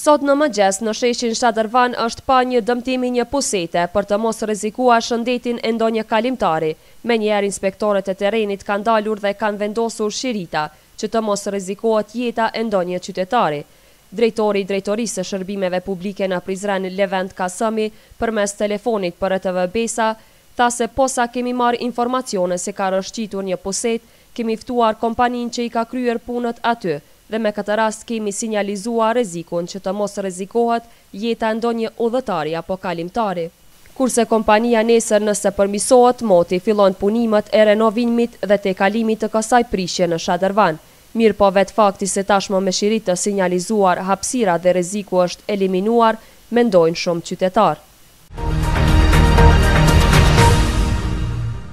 Sot në mëngjes në sheshin Shadërvan është pa një dëmtim i një pusete, për të mos rrezikuar shëndetin e ndonjë kalimtari, menjëherë inspektorët e terrenit kanë dalur dhe kanë vendosur shirita që të mos rrezikohet jeta e ndonjë qytetari. Drejtori i Drejtorisë së Shërbimeve Publike në Prizren, Levent Kasami, përmes telefonit për RTV Besa, tha se posa kemi marrë informacione se ka rrëshqitur një pusetë Kemi ftuar kompaninë që i ka kryer punët aty dhe me këtë rast kemi sinjalizuar rrezikun që të mos rrezikohet jeta e ndonjë udhëtari apo kalimtari. Kurse kompania nesër nëse përmirësohet moti fillon punimet e renovimit dhe tejkalimit të kësaj prishje në Shadërvan. Mirëpo vetë fakti se tashmë me shirit është sinjalizuar hapësira dhe rreziku është eliminuar mendojnë shumë qytetarë.